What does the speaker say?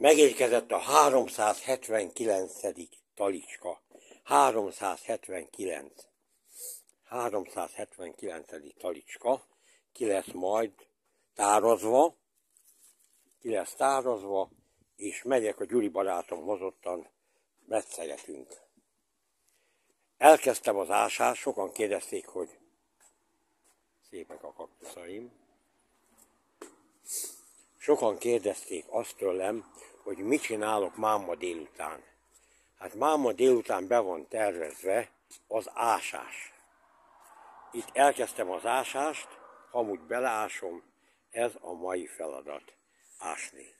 Megérkezett a 379. talicska. 379. 379. talicska. Ki lesz majd tározva. Ki lesz tározva, és megyek a Gyuri barátom hozottan metszegetünk. Elkezdtem az ásást, sokan kérdezték, hogy szépek a kaktuszaim. Sokan kérdezték azt tőlem, hogy mit csinálok máma délután. Hát máma délután be van tervezve az ásás. Itt elkezdtem az ásást, amúgy beleásom, ez a mai feladat, ásni.